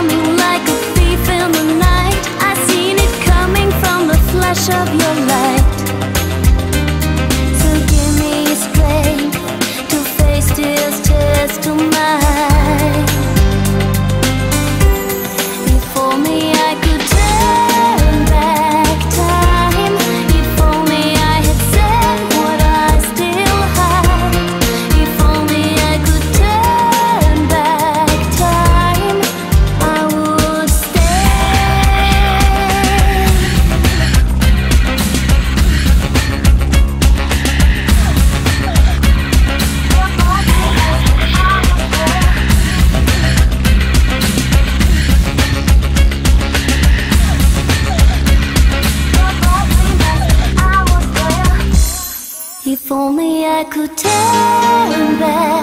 tell me If only I could turn back